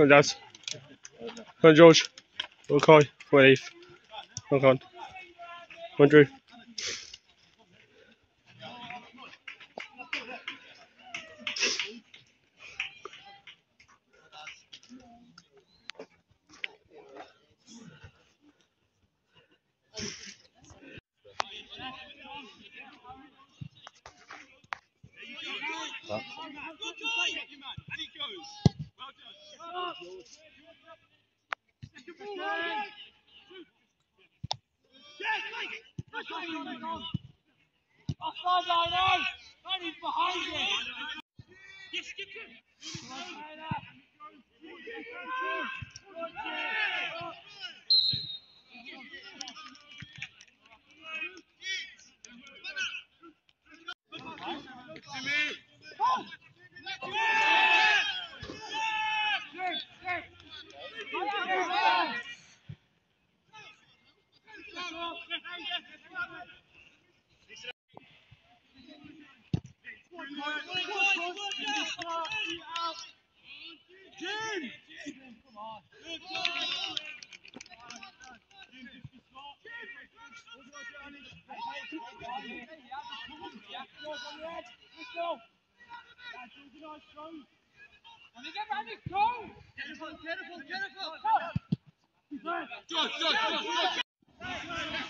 On, Daz. Come on, George. On, Kai. Come on, Eve. Offside line! Running behind you! Go, go, go, go.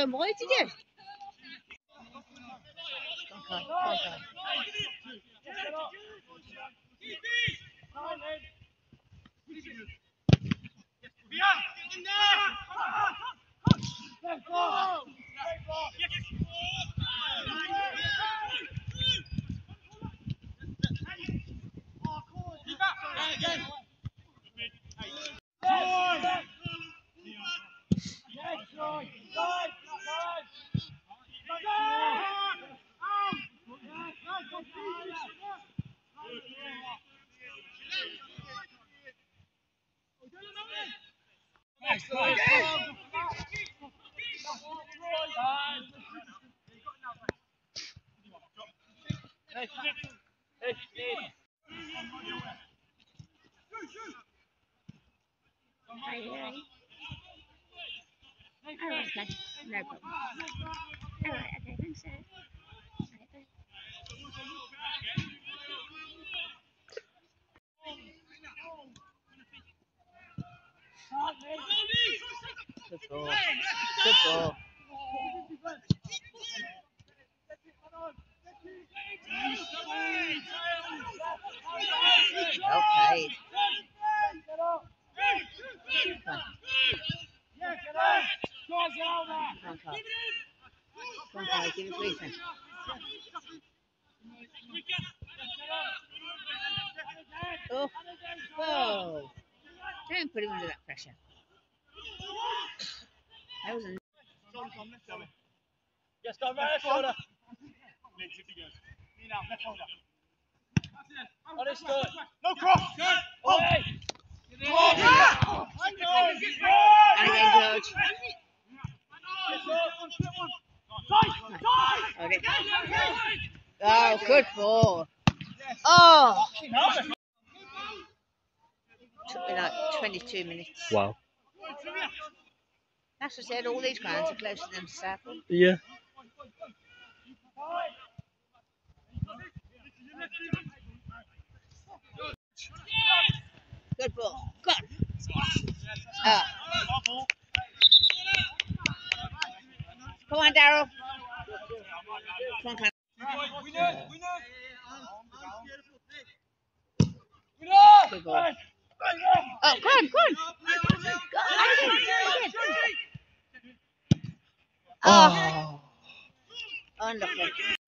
I thought that was going wide. Did you? Okay, okay. Right, right. Oh, okay. No problem. All right, okay, thanks, sir. Right, bye. Good ball. Good ball. Okay. Come on, Carl. Come on, Carl, give it to Ethan. Oh, whoa. Hey. Don't put him under that pressure. That was a Yes, go right shoulder. On his foot. No cross. Away. and again, George. Okay. Oh, good ball. Oh, took me like 22 minutes. Wow. That's what I said, all these grounds are close to them circle. Yeah. Good ball. Good. Oh. Come on, Daryl. Come on, come Good ball. Oh, good, good. Go, again, again. Oh, wonderful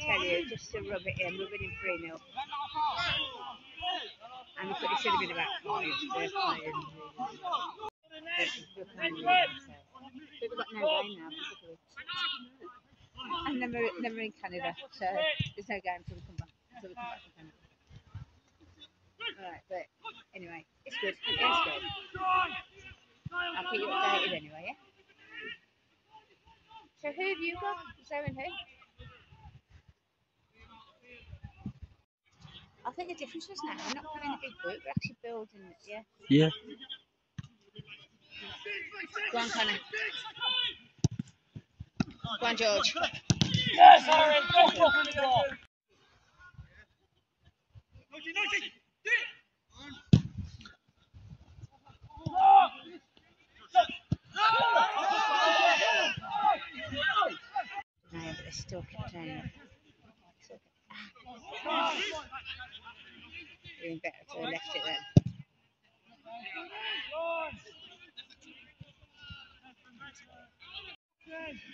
tell you just to rub it in, rub it in 3 0. And it should have been about 5. They're playing. They're, they're playing really well, so. They've got no game now. particularly. And then we're, then we're in Canada, so there's no game until we come back. Until we come back from Canada. Alright, but anyway, it's good. It's good. I'll keep you updated anyway, yeah? So who have you got? So and who? I think the difference is now we're not playing a big group, we're actually building it, yeah. Yeah. Go on, Connor. Go on, George. Yes, Aaron. Go for the ball. No, but they still kept playing it. Still kept- Doing better to have left it then.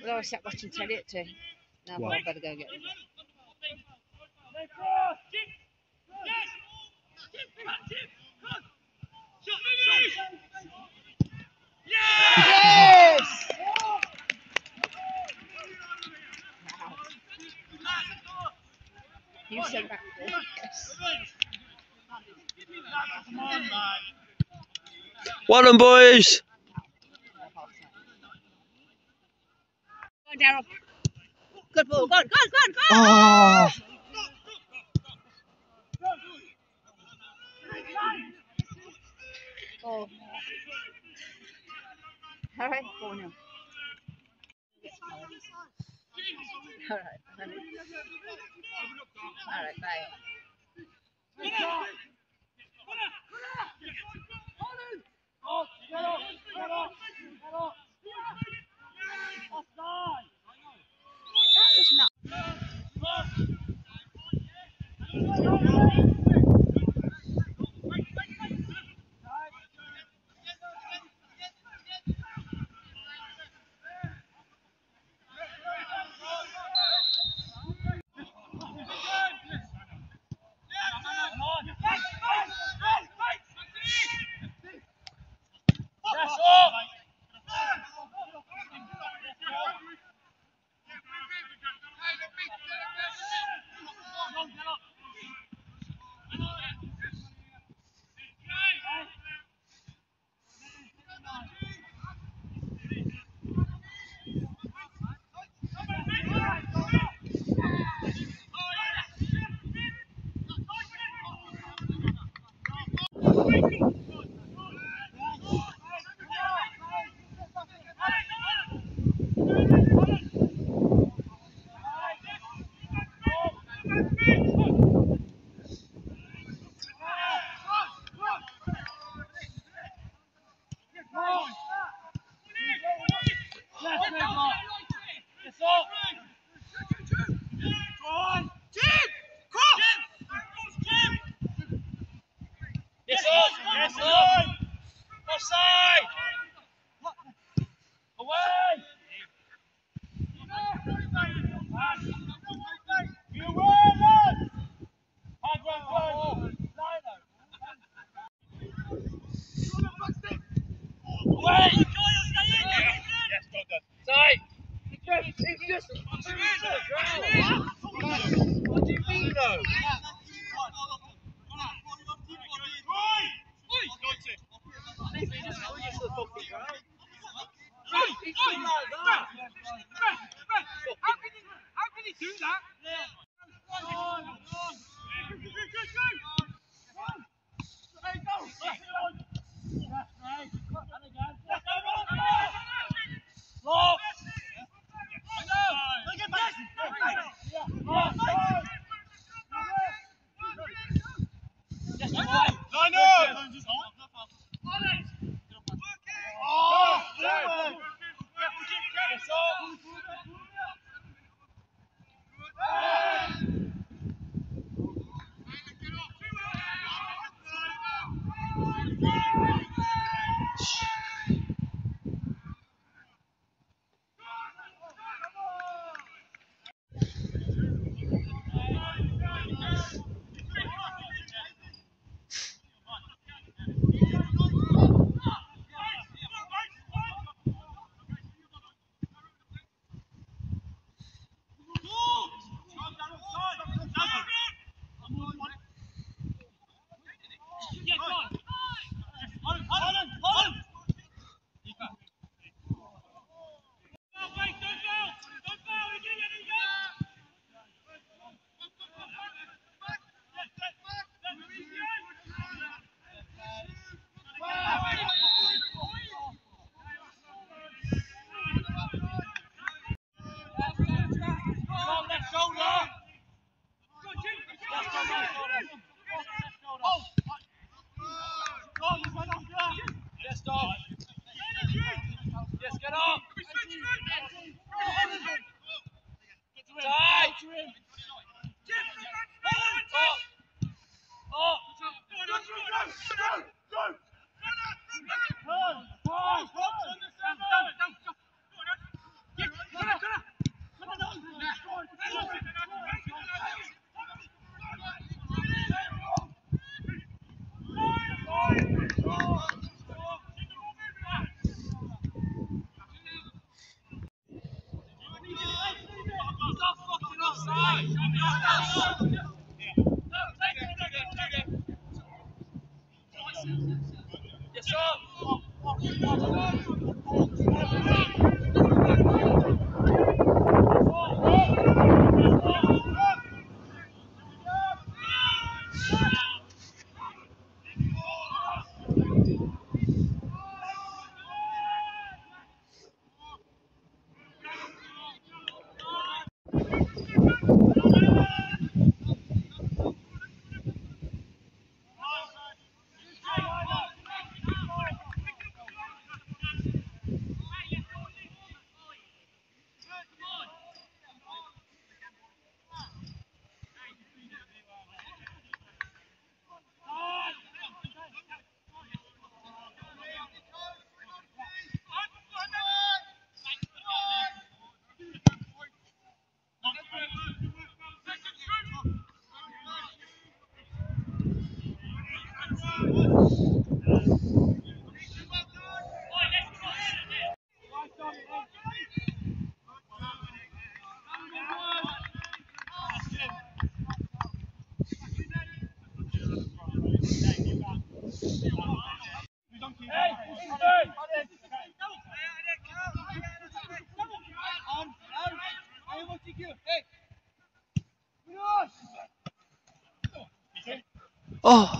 Well, I was sat watching telly at two. Now Wow. I've got to go get it. Yes! Wow. You said that. Yes. Well done, boys. Go on, Daryl. Good ball. Go on, go on, go on, go on. Oh. How can he do that? Yes, Oh.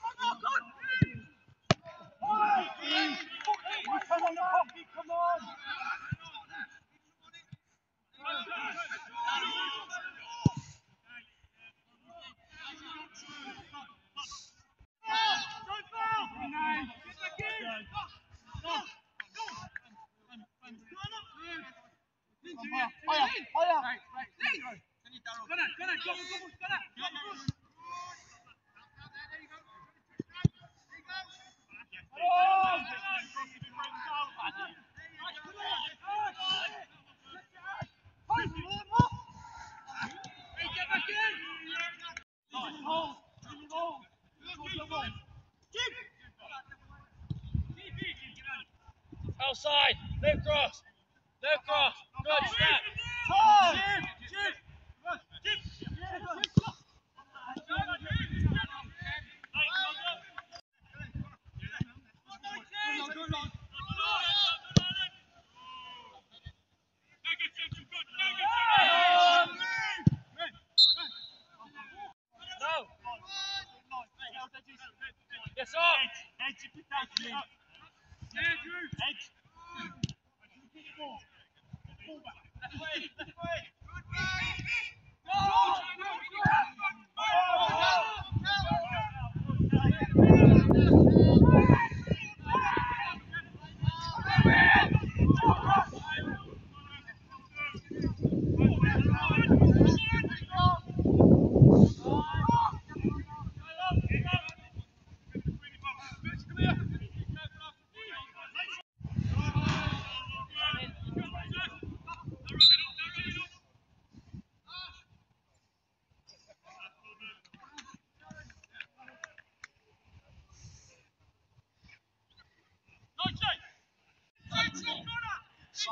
¿Cómo?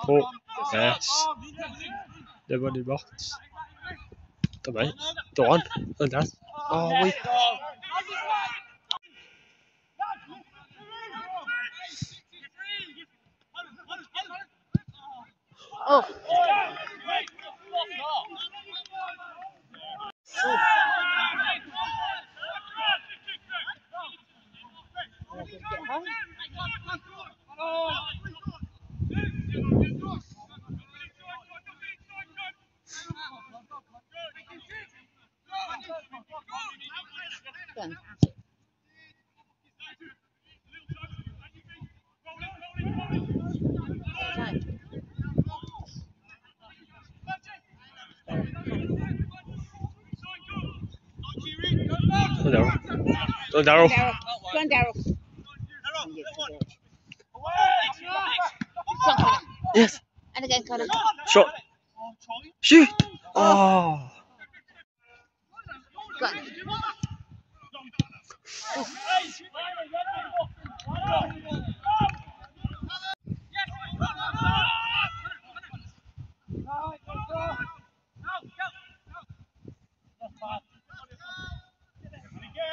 trop fast. Det var litt vart. Det var en. Det var en. Det var en. Åh, wait. Åh. Go, Daryl. Go on, Daryl. Yes. And again, Connor. Shot. Shoot. Oh. Go on. Oh.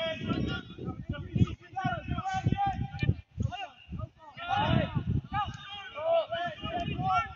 Thank you.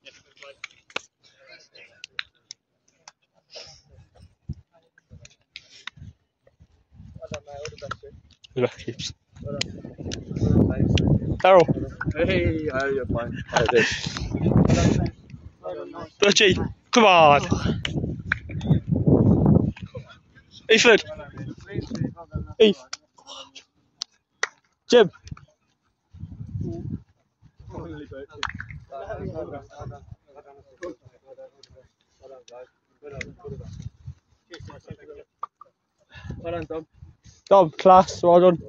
The. Daryl. Hey, how are you fine? Richie. Come on. Ethan. Heath. Jim. Well done, Tom. Job class, well done.